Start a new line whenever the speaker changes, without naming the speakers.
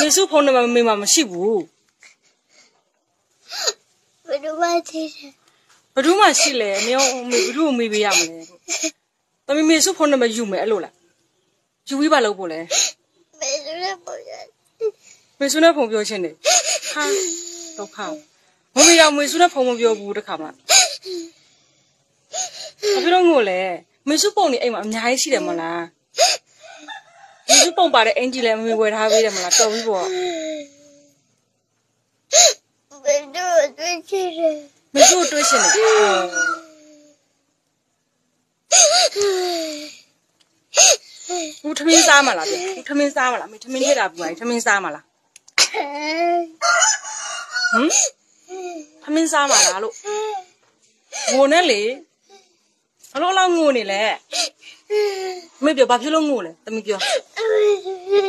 မေစုဖုန်းနံပါတ်မေမှာမရှိဘူး
ဘယ်လိုမှသိတယ်
ဘယ်သူမှရှိလဲမေအောင်မေဘယ်သူ့ကိုမေးပေးရမလဲသမီးမေစုဖုန်းနံပါတ်ယူမယ်အဲ့လိုလားယူပြီးပါလို့ပို့လဲ
ဘယ်လိုလဲပေါ်ရ
မေစုနဲ့ဖုန်းပြောချင်းနေဟာဒုက္ခမမေရောက်မေစုနဲ့ဖုန်းမပြောဘူးတခါမှဘာဖြစ်လို့ငိုလဲမေစုပုံနေအိမ်မှာအများကြီးရှိတယ်မဟုတ်လားမေစု ပုံပါတဲ့အင်ဂျီလည်းမမေဝယ်ထားပေးတယ်မလားတော်ပြီပေါ့
ဘယ်လိုသိချင်တယ်
မေစုကိုတွေးရှင်နေဘူးထမင်းစားမလားဗျဘူးထမင်းစားမလားမေထမင်းထည့်တာဘူးပါထမင်းစားမလားဟမ်ထမင်းစားမလားလို့ငိုနဲ့လေဘလို့လောက်ငိုနေလဲ မေပြောဘာဖြစ်လို့ငိုလဲတမီးပြော
အမေ